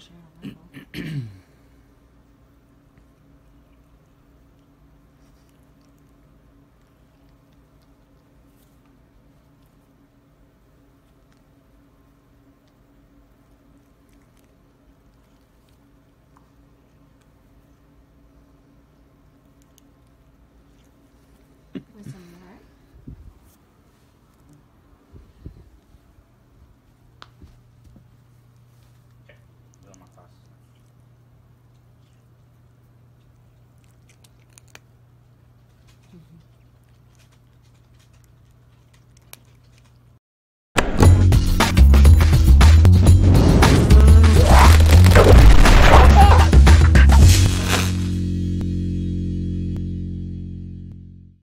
splashing on